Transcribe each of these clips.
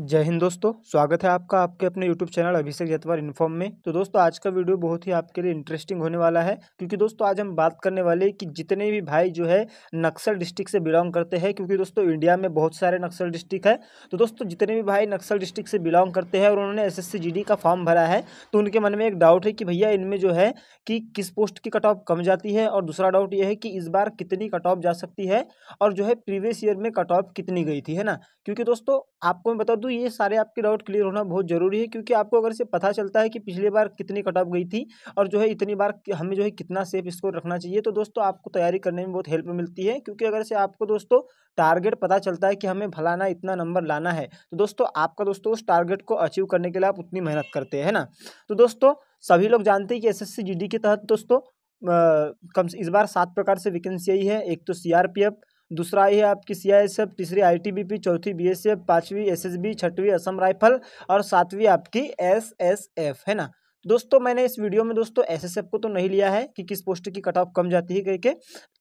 जय हिंद दोस्तों, स्वागत है आपका आपके अपने YouTube channel Abhishek Jatwar inform में। तो दोस्तों, आज का वीडियो बहुत ही आपके लिए इंटरेस्टिंग होने वाला है, क्योंकि दोस्तों, आज हम बात करने वाले हैं कि जितने भी भाई जो है नक्सल डिस्ट्रिक्ट से बिलोंग करते हैं, क्योंकि दोस्तों इंडिया में बहुत सारे नक्सल डिस्ट्रिक्ट है। तो दोस्तों, जितने भी भाई नक्सल डिस्ट्रिक्ट से बिलोंग करते हैं और उन्होंने एस एस का फॉर्म भरा है तो उनके मन में एक डाउट है कि भैया, इनमें जो है कि किस पोस्ट की कट ऑफ़ कम जाती है? और दूसरा डाउट यह है कि इस बार कितनी कट ऑफ़ जा सकती है? और जो है प्रीवियस ईयर में कट ऑफ़ कितनी गई थी, है ना? क्योंकि दोस्तों, आपको मैं बता दूँ ये सारे आपके डाउट क्लियर होना बहुत ज़रूरी है, क्योंकि आपको अगर से पता चलता है कि पिछली बार कितनी कट ऑफ़ गई थी और जो है इतनी बार हमें जो है कितना सेफ़ स्कोर रखना चाहिए तो दोस्तों आपको तैयारी करने में बहुत हेल्प मिलती है। क्योंकि अगर से आपको दोस्तों टारगेट पता चलता है कि हमें भलाना इतना नंबर लाना है तो दोस्तों आपका दोस्तों उस टारगेट को अचीव करने के लिए आप उतनी मेहनत करते हैं ना? तो दोस्तों सभी लोग जानते हैं कि एस एस के तहत दोस्तों कम इस बार सात प्रकार से वैकेंसी आई है, एक तो सीआरपीएफ दूसरा आई है आपकी सी आई एस एफ़ तीसरी आई टी बी पी चौथी बी एस एफ़ पाँचवीं एस एस बी छठवीं असम राइफल और सातवीं आपकी एस एस एफ़ है ना? दोस्तों, मैंने इस वीडियो में दोस्तों एसएसएफ को तो नहीं लिया है कि किस पोस्ट की कट ऑफ़ कम जाती है कह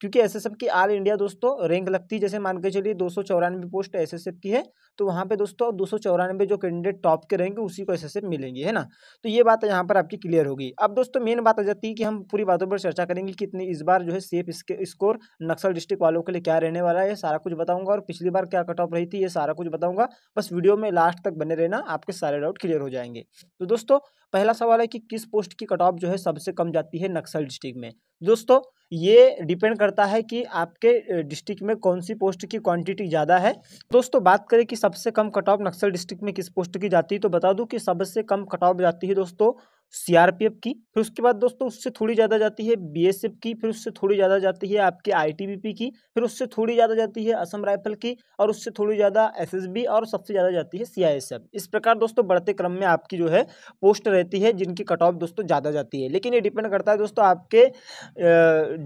क्योंकि एसएसएफ की ऑल इंडिया दोस्तों रैंक लगती है। जैसे मान के चलिए दो सौ चौरानवे पोस्ट एसएसएफ की है तो वहाँ पे दोस्तों दो सौ चौरानवे जो कैंडिडेट टॉप के रहेंगे, उसी को एसएसएफ मिलेंगे, है ना? तो ये बात यहाँ पर आपकी क्लियर होगी। अब दोस्तों मेन बात आ जाती है कि हम पूरी बातों पर चर्चा करेंगे कि इतनी इस बार जो है सेफ़ स्कोर नक्सल डिस्ट्रिक्ट वालों के लिए क्या रहने वाला है सारा कुछ बताऊँगा और पिछली बार क्या कट ऑफ़ रही थी, ये सारा कुछ बताऊँगा। बस वीडियो में लास्ट तक बने रहना, आपके सारे डाउट क्लियर हो जाएँगे। तो दोस्तों पहला सवाल है कि किस पोस्ट की कट ऑफ़ जो है सबसे कम जाती है नक्सल डिस्ट्रिक्ट में? दोस्तों, ये डिपेंड करता है कि आपके डिस्ट्रिक्ट में कौन सी पोस्ट की क्वांटिटी ज़्यादा है। दोस्तों, बात करें कि सबसे कम कट ऑफ़ नक्सल डिस्ट्रिक्ट में किस पोस्ट की जाती है तो बता दूँ कि सबसे कम कट ऑफ़ जाती है दोस्तों सीआरपीएफ की, फिर उसके बाद दोस्तों उससे थोड़ी ज़्यादा जाती है बीएसएफ की, फिर उससे थोड़ी ज़्यादा जाती है आपके आईटीबीपी की, फिर उससे थोड़ी ज़्यादा जाती है असम राइफल की और उससे थोड़ी ज़्यादा एसएसबी और सबसे ज़्यादा जाती है सीआईएसएफ। इस प्रकार दोस्तों बढ़ते क्रम में आपकी जो है पोस्ट रहती है जिनकी कट ऑफ़ दोस्तों ज़्यादा जाती है। लेकिन ये डिपेंड करता है दोस्तों आपके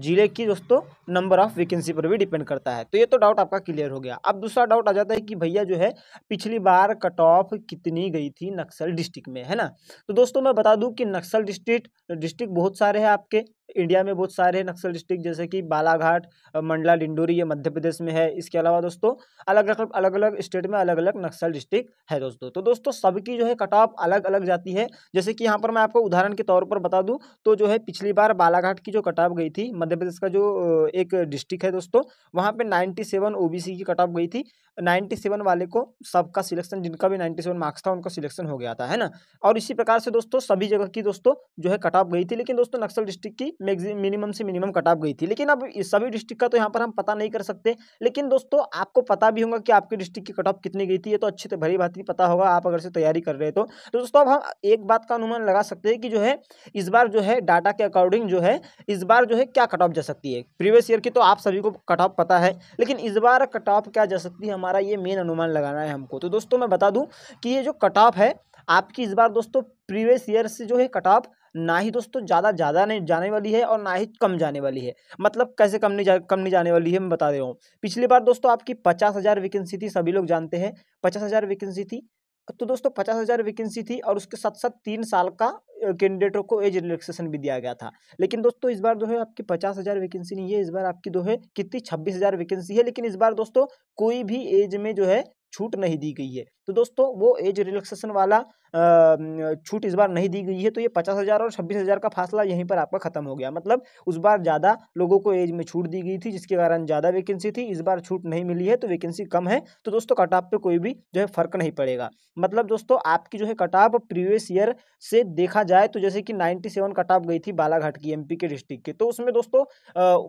ज़िले की दोस्तों नंबर ऑफ़ वैकेंसी पर भी डिपेंड करता है। तो ये तो डाउट आपका क्लियर हो गया। अब दूसरा डाउट आ जाता है कि भैया जो है पिछली बार कट ऑफ़ कितनी गई थी नक्सल डिस्ट्रिक्ट में, है ना? तो दोस्तों मैं बता दूँ कि नक्सल डिस्ट्रिक्ट डिस्ट्रिक्ट बहुत सारे हैं आपके। इंडिया में बहुत सारे नक्सल डिस्ट्रिक्ट जैसे कि बालाघाट मंडला, डिंडोरी ये मध्य प्रदेश में है। इसके अलावा दोस्तों, अलग अलग अलग अलग स्टेट में अलग अलग नक्सल डिस्ट्रिक्ट है दोस्तों। तो दोस्तों, सबकी जो है कट ऑफ़ अलग अलग जाती है। जैसे कि यहाँ पर मैं आपको उदाहरण के तौर पर बता दूँ तो जो है पिछली बार बालाघाट की जो कट ऑफ़ गई थी, मध्य प्रदेश का जो एक डिस्ट्रिक्ट है दोस्तों, वहाँ पर नाइन्टी सेवन की कट ऑफ़ गई थी। नाइन्टी सेवन वाले को सबका सिलेक्शन, जिनका भी नाइन्टी सेवन मार्क्स था, उनका सिलेक्शन हो गया था, है ना? और इसी प्रकार से दोस्तों, सभी जगह की दोस्तों, जो है कट ऑफ़ गई थी। लेकिन दोस्तों, नक्सल डिस्ट्रिक्ट की मिनिमम से मिनिमम कट ऑफ़ गई थी। लेकिन अब सभी डिस्ट्रिक्ट का तो यहाँ पर हम पता नहीं कर सकते। लेकिन दोस्तों आपको पता भी होगा कि आपके डिस्ट्रिक्ट की कट ऑफ़ कितनी गई थी। ये तो अच्छी तो भरी बात ही पता होगा आप अगर से तैयारी कर रहे तो, तो दोस्तों अब हम एक बात का अनुमान लगा सकते हैं कि जो है इस बार जो है डाटा के अकॉर्डिंग जो है इस बार जो है क्या कट ऑफ़ जा सकती है? प्रीवियस ईयर की तो आप सभी को कट ऑफ़ पता है लेकिन इस बार कट ऑफ़ क्या जा सकती है हमारा ये मेन अनुमान लगाना है हमको। तो दोस्तों मैं बता दूँ कि ये जो कट ऑफ़ है आपकी इस बार दोस्तों प्रीवियस ईयर से जो है कट ऑफ़ ना ही दोस्तों ज़्यादा ज़्यादा नहीं जाने वाली है और ना ही कम जाने वाली है। मतलब कैसे कम नहीं जा, कम नहीं जाने वाली है मैं बता दे रहा हूँ। पिछली बार दोस्तों आपकी पचास हज़ार वैकेंसी थी, सभी लोग जानते हैं। पचास हज़ार वैकेंसी थी। तो दोस्तों पचास हज़ार वैकेंसी थी और उसके साथ साथ तीन साल का कैंडिडेटों को एज रिलैक्सेशन भी दिया गया था। लेकिन दोस्तों इस बार जो है आपकी पचास हज़ार वैकेंसी नहीं है। इस बार आपकी जो है कितनी छब्बीस हज़ार वैकेंसी है। लेकिन इस बार दोस्तों कोई भी एज में जो है छूट नहीं दी गई है। तो दोस्तों वो एज रिलैक्सेशन वाला छूट इस बार नहीं दी गई है तो ये पचास हज़ार और छब्बीस हज़ार का फासला यहीं पर आपका खत्म हो गया। मतलब उस बार ज़्यादा लोगों को एज में छूट दी गई थी, जिसके कारण ज़्यादा वैकेंसी थी, इस बार छूट नहीं मिली है तो वैकेंसी कम है। तो दोस्तों कटाप पे कोई भी जो है फ़र्क नहीं पड़ेगा। मतलब दोस्तों, आपकी जो है कटाप प्रीवियस ईयर से देखा जाए तो जैसे कि नाइन्टी सेवन कटाप गई थी बालाघाट की एमपी के डिस्ट्रिक्ट की तो उसमें दोस्तों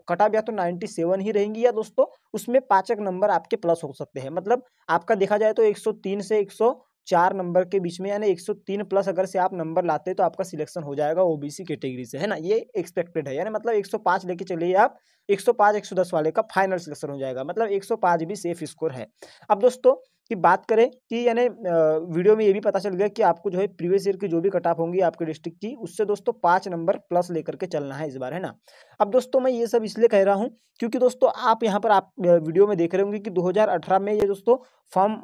कटाप या तो नाइन्टी सेवन ही रहेंगी, या दोस्तों, उसमें पाँचक नंबर आपके प्लस हो सकते हैं। मतलब आपका देखा जाए तो एक सौ तीन से एक सौ चार नंबर के बीच में, यानी 103 प्लस अगर से आप नंबर लाते तो आपका सिलेक्शन हो जाएगा ओबीसी कैटेगरी से, है ना? ये एक्सपेक्टेड है, यानी मतलब 105 लेके चलिए आप 105 110 वाले का फाइनल सिलेक्शन हो जाएगा मतलब 105 भी सेफ़ स्कोर है। अब दोस्तों की बात करें कि यानी वीडियो में ये भी पता चल गया कि आपको जो है प्रीवियस ईयर की जो भी कट ऑफ़ होंगी आपके डिस्ट्रिक्ट की, उससे दोस्तों पाँच नंबर प्लस लेकर के चलना है इस बार, है ना? अब दोस्तों मैं ये सब इसलिए कह रहा हूँ क्योंकि दोस्तों आप यहाँ पर, आप वीडियो में देख रहे होंगे कि 2018 में ये दोस्तों फॉर्म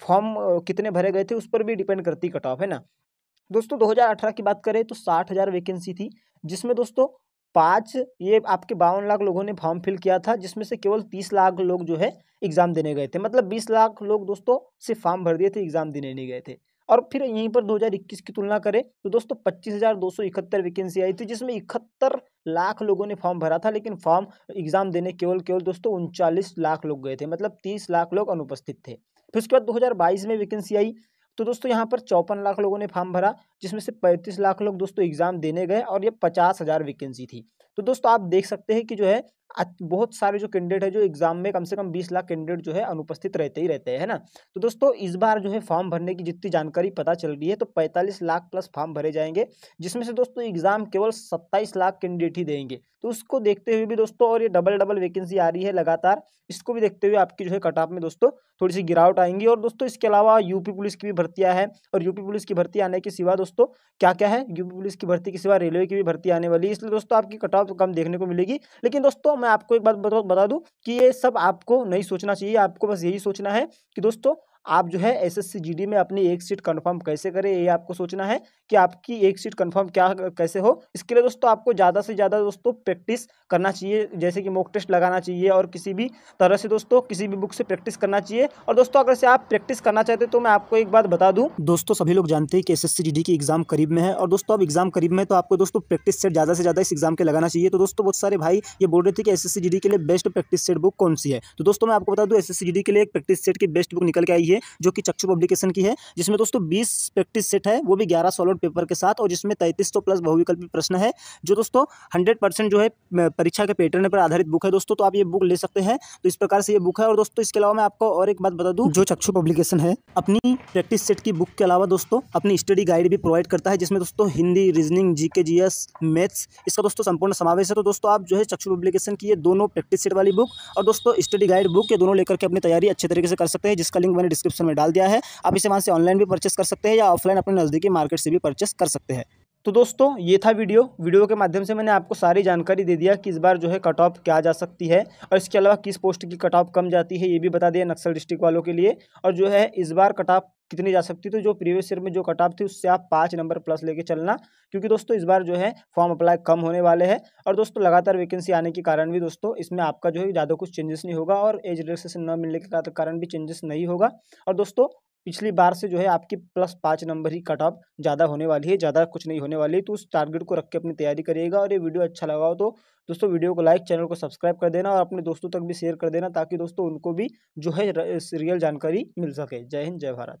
फॉर्म कितने भरे गए थे उस पर भी डिपेंड करती कट ऑफ़ है ना? दोस्तों 2018 की बात करें तो साठ हज़ार वैकेंसी थी, जिसमें दोस्तों पाँच, ये आपके बावन लाख लोगों ने फॉर्म फिल किया था, जिसमें से केवल तीस लाख लोग जो है एग्ज़ाम देने गए थे। मतलब बीस लाख लोग दोस्तों सिर्फ़ फॉर्म भर दिए थे, एग्ज़ाम देने नहीं गए थे। और फिर यहीं पर 2021 की तुलना करें तो दोस्तों पच्चीस हज़ार दो सौ इकहत्तर वैकेंसी आई थी, जिसमें इकहत्तर लाख लोगों ने फॉर्म भरा था, लेकिन फॉर्म एग्ज़ाम देने केवल केवल दोस्तों उनचालीस लाख लोग गए थे मतलब तीस लाख लोग अनुपस्थित थे। फिर उसके बाद 2022 में वैकेंसी आई तो दोस्तों यहाँ पर चौपन लाख लोगों ने फॉर्म भरा, जिसमें से पैंतीस लाख लोग दोस्तों एग्ज़ाम देने गए और ये पचास हज़ार वैकेंसी थी। तो दोस्तों आप देख सकते हैं कि जो है बहुत सारे जो कैंडिडेट है, जो एग्ज़ाम में कम से कम बीस लाख कैंडिडेट जो है अनुपस्थित रहते ही रहते हैं ना? तो दोस्तों इस बार जो है फॉर्म भरने की जितनी जानकारी पता चल रही है तो पैंतालीस लाख प्लस फॉर्म भरे जाएँगे, जिसमें से दोस्तों एग्ज़ाम केवल सत्ताईस लाख कैंडिडेट ही देंगे। तो उसको देखते हुए भी दोस्तों और ये डबल डबल वैकेंसी आ रही है लगातार, इसको भी देखते हुए आपकी जो है कट ऑफ़ में दोस्तों थोड़ी सी गिरावट आएँगी। और दोस्तों इसके अलावा यूपी पुलिस की भी भर्तियाँ हैं, और यूपी पुलिस की भर्ती आने के सिवा दोस्तों क्या क्या है? यूपी पुलिस की भर्ती के सिवा रेलवे की भी भर्ती आने वाली है, इसलिए दोस्तों आपकी कट ऑफ़ कम देखने को मिलेगी। लेकिन दोस्तों, मैं आपको एक बात बता दूँ कि ये सब आपको नहीं सोचना चाहिए। आपको बस यही सोचना है कि दोस्तों, आप जो है एस एस में अपनी एक सीट कंफर्म कैसे करें, ये आपको सोचना है। कि आपकी एक सीट कंफर्म क्या, कैसे हो, इसके लिए दोस्तों आपको ज़्यादा से ज़्यादा दोस्तों प्रैक्टिस करना चाहिए, जैसे कि मॉक टेस्ट लगाना चाहिए और किसी भी तरह से दोस्तों किसी भी बुक से प्रैक्टिस करना चाहिए। और दोस्तों अगर से आप प्रैक्टिस करना चाहते तो मैं आपको एक बात बता दूँ, दोस्तों सभी लोग जानते हैं कि एस एस की एग्ज़ाम करीब में है और दोस्तों अब एग्ज़ाम करीब में तो आपको दोस्तों प्रैक्टिस सेट ज़्यादा से ज़्यादा इस एग्ज़ाम के लगाना चाहिए। तो दोस्तों बहुत सारे भाई ये बोल रहे थे कि एस एस के लिए बेस्ट प्रैक्टिस सेट बुक कौन सी है? तो दोस्तों मैं आपको बता दूँ एस एस के लिए एक प्रैक्टिस सेट की बेस्ट बुक निकल के आई है, जो कि चक्षु पब्लिकेशन की है, जिसमें दोस्तों बीस प्रैक्टिस सेट है, वो भी ग्यारह सॉलर पेपर के साथ, और जिसमें तैंतीस सौ प्लस बहुविकल्पी प्रश्न है, जो दोस्तों हंड्रेड परसेंट जो है परीक्षा के पैटर्न पर आधारित बुक है दोस्तों तो आप ये बुक ले सकते हैं तो इस प्रकार से ये बुक है, और दोस्तों इसके अलावा मैं आपको और एक बात बता दूँ, जो चक्षु पब्लिकेशन है, अपनी प्रैक्टिस सेट की बुक के अलावा दोस्तों, अपनी स्टडी गाइड भी प्रोवाइड करता है, जिसमें दोस्तों हिंदी, रीजनिंग जी के मैथ्स, इसका दोस्तों संपूर्ण समावेश है तो दोस्तों आप जो है चक्षु पब्लिकेशन की ये दोनों प्रैक्टिस सेट वाली बुक, और दोस्तों स्टडी गाइड बुक ये दोनों लेकर के अपनी तैयारी अच्छे तरीके से कर सकते हैं, जिसका लिंक मैंने डिस्क्रिप्शन में डाल दिया है, आप इसे वहाँ से ऑनलाइन भी परचेस कर सकते हैं, या ऑफलाइन अपने नज़दीकी मार्केट से भी परचेस कर सकते हैं। तो दोस्तों, ये था वीडियो। वीडियो के माध्यम से मैंने आपको सारी जानकारी दे दिया कि इस बार जो है कट ऑफ़ क्या जा सकती है और इसके अलावा किस पोस्ट की कट ऑफ़ कम जाती है, ये भी बता दिया नक्सल डिस्ट्रिक्ट वालों के लिए। और जो है, इस बार कट ऑफ़ कितनी जा सकती तो जो प्रीवियस ईयर में जो कट ऑफ़ थी, उससे आप पाँच नंबर प्लस लेके चलना, क्योंकि दोस्तों, इस बार जो है फॉर्म अप्लाई कम होने वाले हैं। और दोस्तों, लगातार वैकेंसी आने के कारण भी दोस्तों, इसमें आपका जो है ज़्यादा कुछ चेंजेस नहीं होगा और एज रिलेक्सेशन न मिलने के कारण भी चेंजेस नहीं होगा। और दोस्तों पिछली बार से जो है आपकी प्लस पाँच नंबर ही कट ऑफ़ ज़्यादा होने वाली है, ज़्यादा कुछ नहीं होने वाली है तो उस टारगेट को रख के अपनी तैयारी करिएगा और ये वीडियो अच्छा लगा हो तो दोस्तों वीडियो को लाइक चैनल को सब्सक्राइब कर देना और अपने दोस्तों तक भी शेयर कर देना ताकि दोस्तों उनको भी जो है रियल जानकारी मिल सके। जय हिंद, जय भारत।